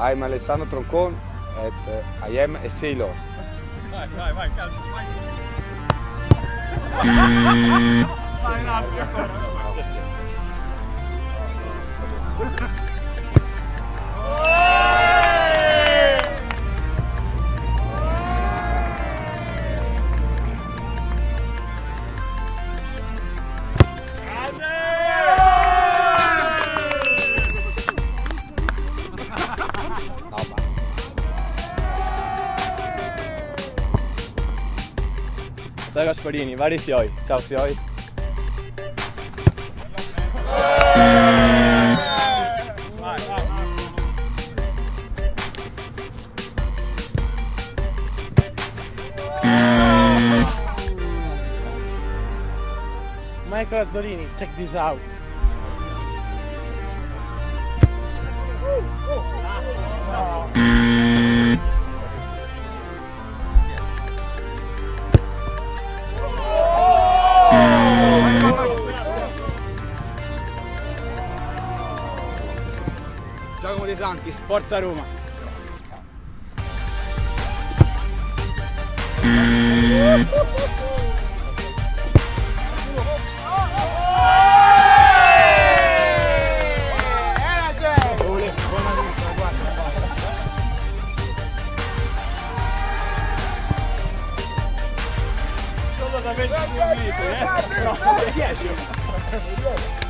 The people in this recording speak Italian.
I'm Alessandro Troncon and I am a sailor. Vai, vai, vai, calma, vai. Vai, no, ancora. No, ma Dai Gasparini, vari fioi. Ciao fioi. Michael Azzolini, check this out. Giacomo De Santis, Forza Roma. 大家别激动。